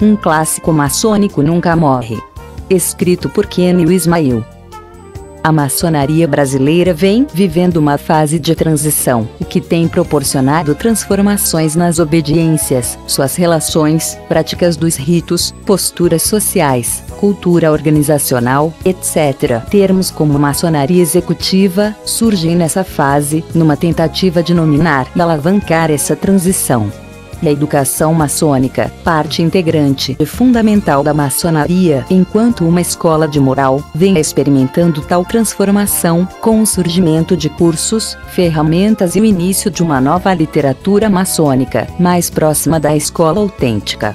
um clássico maçônico nunca morre. Escrito por Kenny Ismail. A maçonaria brasileira vem vivendo uma fase de transição, o que tem proporcionado transformações nas obediências, suas relações, práticas dos ritos, posturas sociais, cultura organizacional, etc. Termos como maçonaria executiva surgem nessa fase, numa tentativa de nominar e alavancar essa transição e a educação maçônica, parte integrante e fundamental da maçonaria, enquanto uma escola de moral, vem experimentando tal transformação, com o surgimento de cursos, ferramentas e o início de uma nova literatura maçônica, mais próxima da escola autêntica.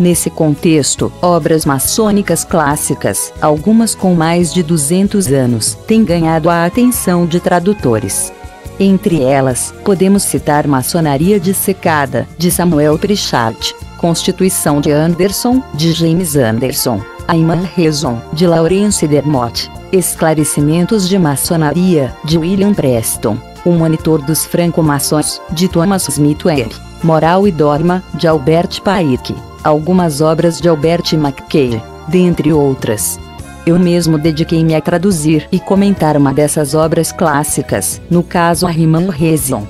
Nesse contexto, obras maçônicas clássicas, algumas com mais de 200 anos, têm ganhado a atenção de tradutores. Entre elas, podemos citar Maçonaria Dissecada, de Samuel Pritchard, Constituição de Anderson, de James Anderson, Ayman Rezon, de Lawrence Dermott, Esclarecimentos de Maçonaria, de William Preston, O Monitor dos Franco-Maçons, de Thomas Smith Ware, Moral e Dogma, de Albert Pike, algumas obras de Albert McKay, dentre outras. Eu mesmo dediquei-me a traduzir e comentar uma dessas obras clássicas, no caso a Riemann Rezon.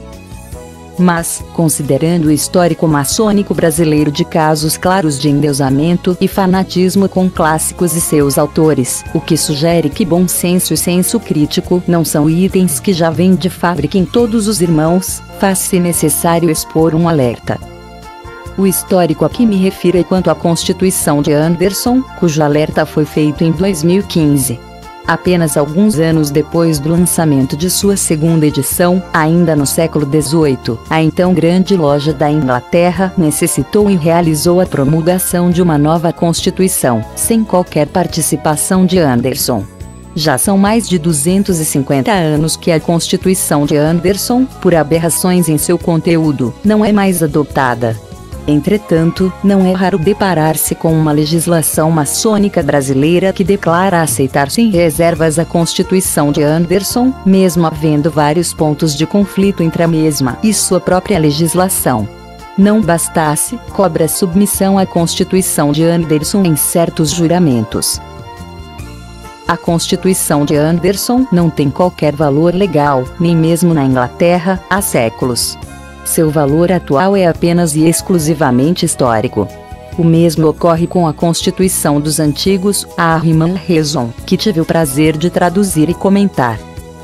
Mas, considerando o histórico maçônico brasileiro de casos claros de endeusamento e fanatismo com clássicos e seus autores, o que sugere que bom senso e senso crítico não são itens que já vêm de fábrica em todos os irmãos, faz-se necessário expor um alerta. O histórico a que me refiro é quanto à Constituição de Anderson, cujo alerta foi feito em 2015. Apenas alguns anos depois do lançamento de sua segunda edição, ainda no século XVIII, a então grande loja da Inglaterra necessitou e realizou a promulgação de uma nova Constituição, sem qualquer participação de Anderson. Já são mais de 250 anos que a Constituição de Anderson, por aberrações em seu conteúdo, não é mais adotada. Entretanto, não é raro deparar-se com uma legislação maçônica brasileira que declara aceitar sem reservas a Constituição de Anderson, mesmo havendo vários pontos de conflito entre a mesma e sua própria legislação. Não bastasse, cobra submissão à Constituição de Anderson em certos juramentos. A Constituição de Anderson não tem qualquer valor legal, nem mesmo na Inglaterra, há séculos. Seu valor atual é apenas e exclusivamente histórico. O mesmo ocorre com a Constituição dos Antigos, a Rezon, que tive o prazer de traduzir e comentar.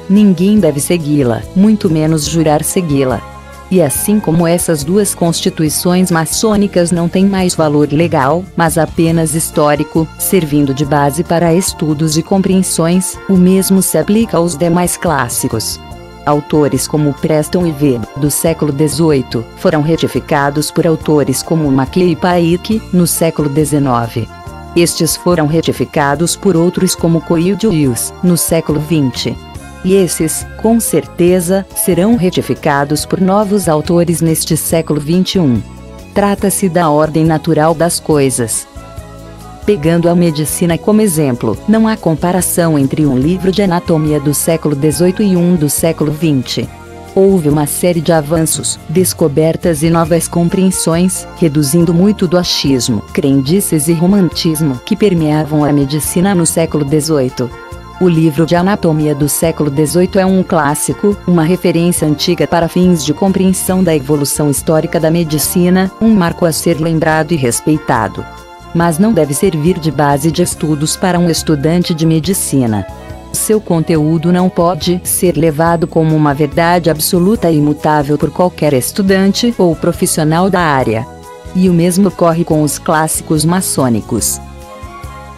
Ninguém deve segui-la, muito menos jurar segui-la. E assim como essas duas constituições maçônicas não têm mais valor legal, mas apenas histórico, servindo de base para estudos e compreensões, o mesmo se aplica aos demais clássicos. Autores como Preston e V, do século XVIII, foram retificados por autores como Maclay e Pike, no século XIX. Estes foram retificados por outros como Coelho Wills, no século XX. E esses, com certeza, serão retificados por novos autores neste século XXI. Trata-se da ordem natural das coisas, Pegando a medicina como exemplo, não há comparação entre um livro de anatomia do século XVIII e um do século XX. Houve uma série de avanços, descobertas e novas compreensões, reduzindo muito do achismo, crendices e romantismo que permeavam a medicina no século XVIII. O livro de anatomia do século XVIII é um clássico, uma referência antiga para fins de compreensão da evolução histórica da medicina, um marco a ser lembrado e respeitado mas não deve servir de base de estudos para um estudante de medicina. Seu conteúdo não pode ser levado como uma verdade absoluta e imutável por qualquer estudante ou profissional da área. E o mesmo ocorre com os clássicos maçônicos.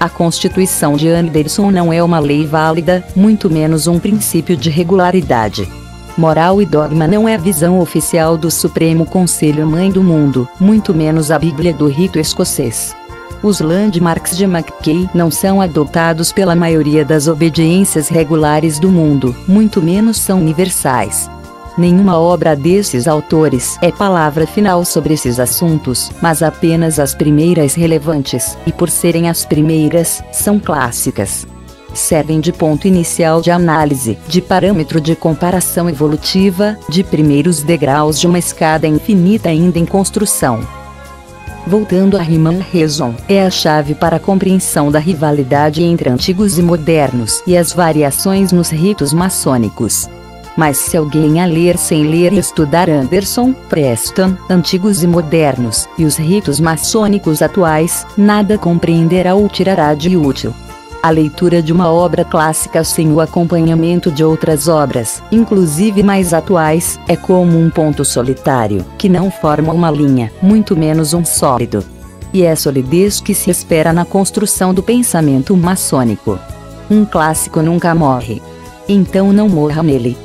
A Constituição de Anderson não é uma lei válida, muito menos um princípio de regularidade. Moral e dogma não é a visão oficial do Supremo Conselho Mãe do Mundo, muito menos a Bíblia do rito escocês. Os landmarks de Mackay não são adotados pela maioria das obediências regulares do mundo, muito menos são universais. Nenhuma obra desses autores é palavra final sobre esses assuntos, mas apenas as primeiras relevantes, e por serem as primeiras, são clássicas. Servem de ponto inicial de análise, de parâmetro de comparação evolutiva, de primeiros degraus de uma escada infinita ainda em construção voltando a Riemann Reason, é a chave para a compreensão da rivalidade entre antigos e modernos e as variações nos ritos maçônicos. Mas se alguém a ler sem ler e estudar Anderson, Preston, antigos e modernos, e os ritos maçônicos atuais, nada compreenderá ou tirará de útil. A leitura de uma obra clássica sem o acompanhamento de outras obras, inclusive mais atuais, é como um ponto solitário, que não forma uma linha, muito menos um sólido. E é a solidez que se espera na construção do pensamento maçônico. Um clássico nunca morre. Então não morra nele.